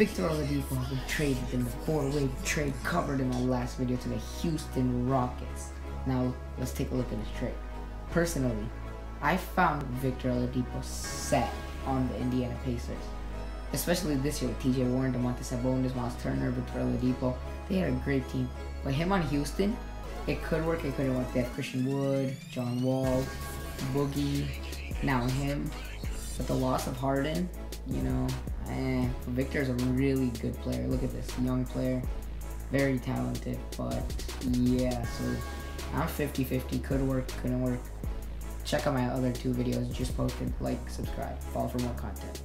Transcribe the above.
Victor Oladipo has been traded in the four-way trade covered in my last video to the Houston Rockets. Now let's take a look at this trade. Personally, I found Victor Oladipo set on the Indiana Pacers. Especially this year with TJ Warren, Domantas Sabonis, Miles Turner, Victor Oladipo. They had a great team. But him on Houston, it could work, it couldn't work. They have Christian Wood, John Wall, Boogie, now him. But the loss of Harden, you know, Victor is a really good player. Look at this, young player, very talented. But yeah, so I'm 50-50. Could work, couldn't work. Check out my other two videos just posted. Like, subscribe, follow for more content.